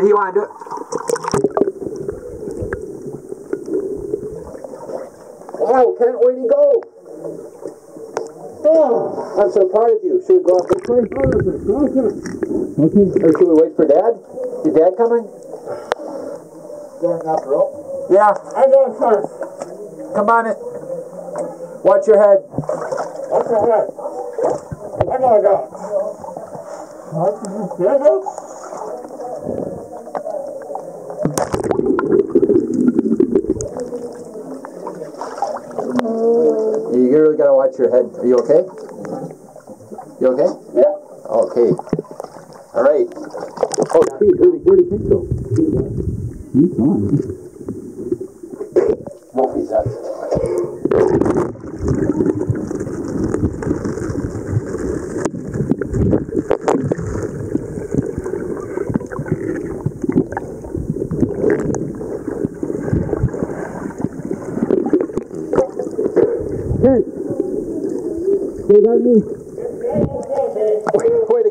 you want to do it? Oh, wow, Kent, where'd he go? Oh, I'm so proud of you. Should we go up this way? Okay. Or should we wait for Dad? Is Dad coming? Going up rope. Yeah, I'm going first. come on it. Watch your head. What's your head? I'm gonna go. What did you say? You really gotta watch your head. Are you okay? You okay? Yeah. Okay. All right. Oh, gee, where did, where did Kent go? He's gone. Wolfie's up. They got me. Way to